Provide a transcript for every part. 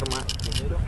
arma primero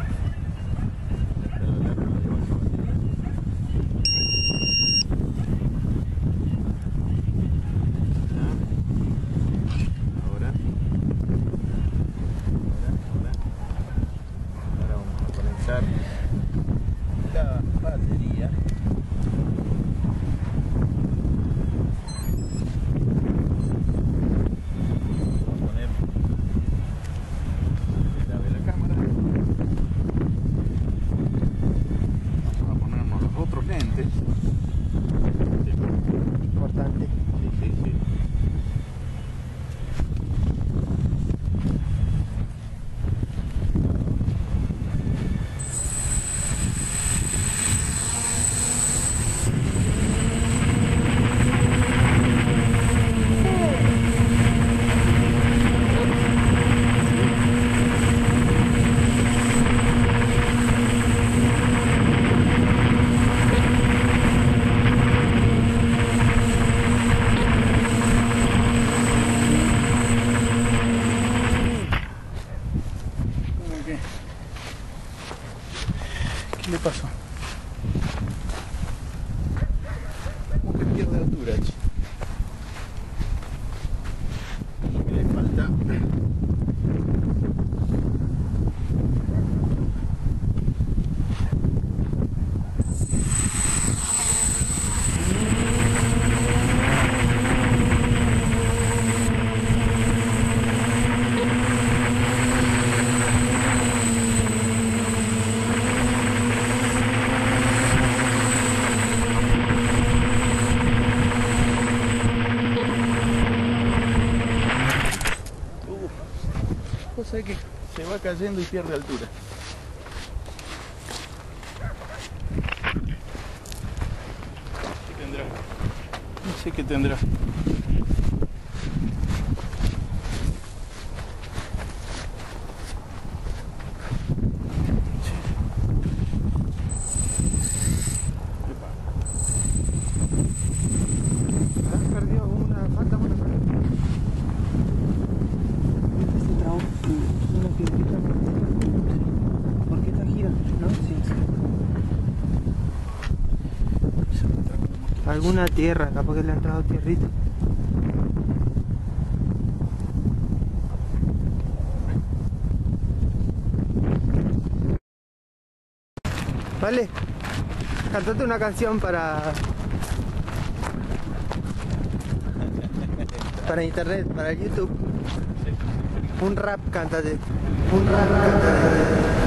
¿Qué le pasó? Como que pierde altura, Cosa que se va cayendo y pierde altura. ¿Qué tendrá? No sé qué tendrá. Alguna tierra, capaz que le ha entrado tierrita. Vale, cantate una canción para para internet, para YouTube. Un rap, cántate. Un rap, cántate.